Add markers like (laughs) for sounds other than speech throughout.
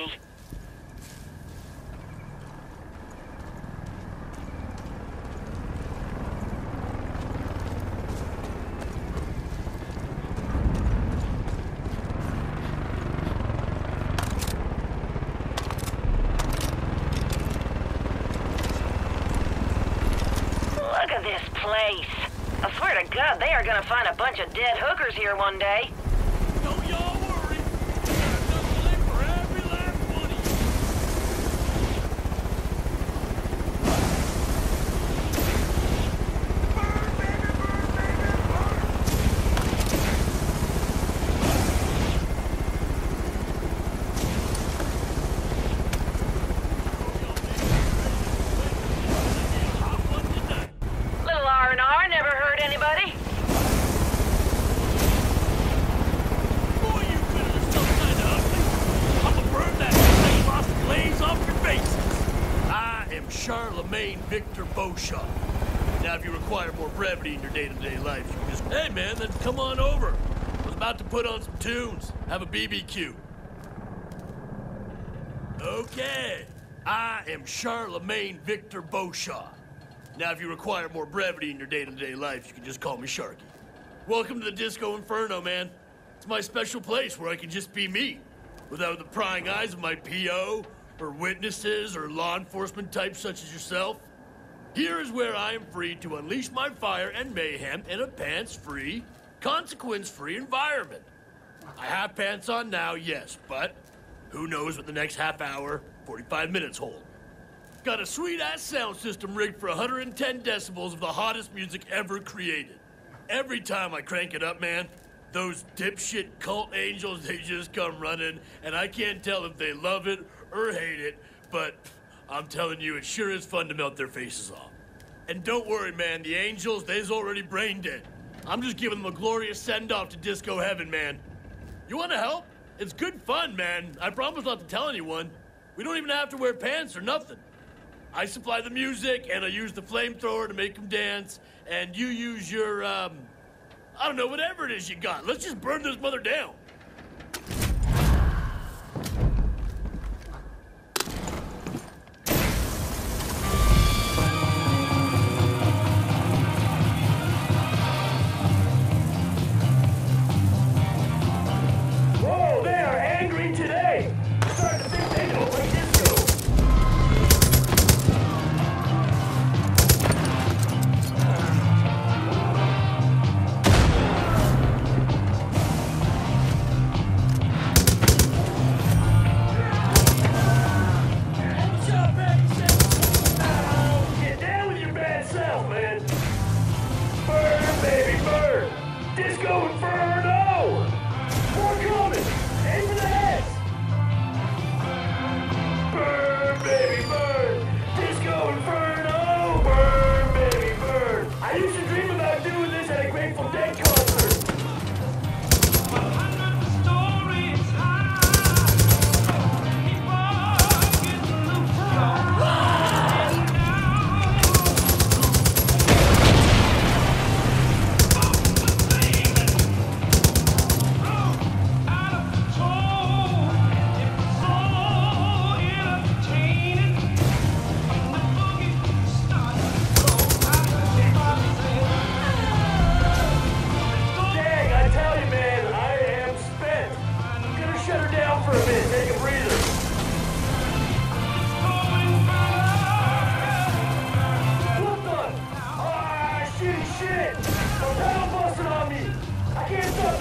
Look at this place. I swear to God, they are gonna find a bunch of dead hookers here one day. Charlemagne Victor Boshaw. Now, if you require more brevity in your day-to-day life, you can just, hey man, then come on over. I was about to put on some tunes, have a BBQ. Okay, I am Charlemagne Victor Boshaw. Now, if you require more brevity in your day-to-day life, you can just call me Sharky. Welcome to the Disco Inferno, man. It's my special place where I can just be me, without the prying eyes of my PO, or witnesses, or law enforcement types such as yourself. Here is where I am free to unleash my fire and mayhem in a pants-free, consequence-free environment. I have pants on now, yes, but who knows what the next half hour, 45 minutes hold. Got a sweet ass sound system rigged for 110 decibels of the hottest music ever created. Every time I crank it up, man, those dipshit cult angels, (laughs) they just come running, and I can't tell if they love it or hate it, but I'm telling you, it sure is fun to melt their faces off. And don't worry, man, the angels, they's already brain dead. I'm just giving them a glorious send off to disco heaven, man. You wanna help? It's good fun, man. I promise not to tell anyone. We don't even have to wear pants or nothing. I supply the music, and I use the flamethrower to make them dance, and you use your, um, I don't know, whatever it is you got. Let's just burn this mother down.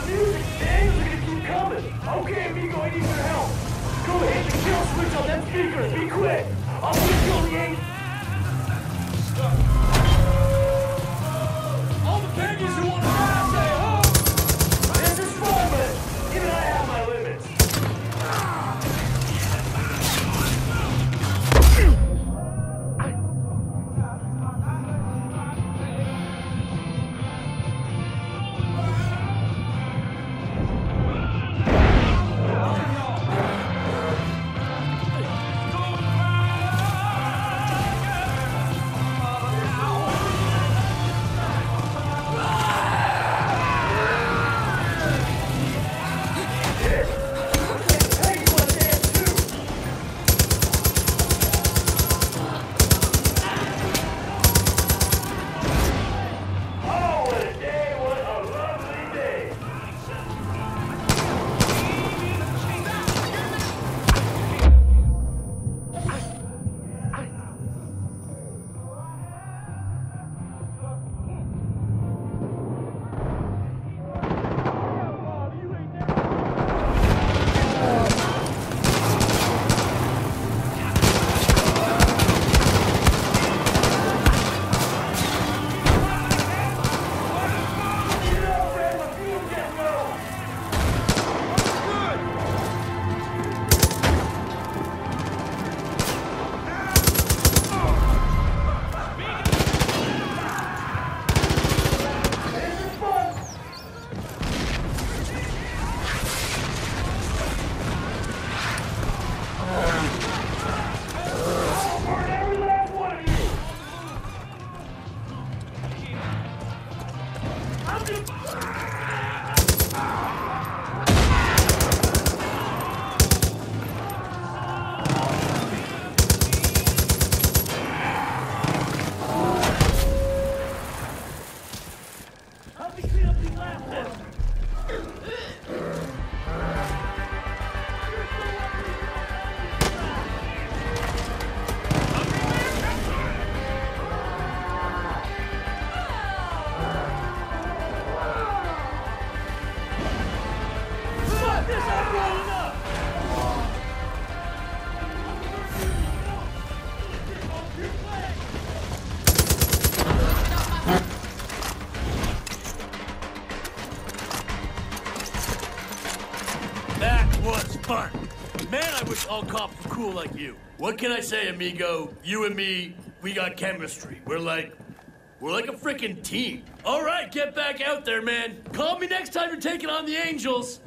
Music, angels are gonna keep coming! Okay, amigo, I need your help! Go hit the kill switch on them speakers, be quick! I'll put you angel! All the pagans who want to was fun. Man, I wish all cops were cool like you. What can I say, amigo? You and me, we got chemistry. We're like, we're like a freaking team. All right, get back out there, man. Call me next time you're taking on the Angels.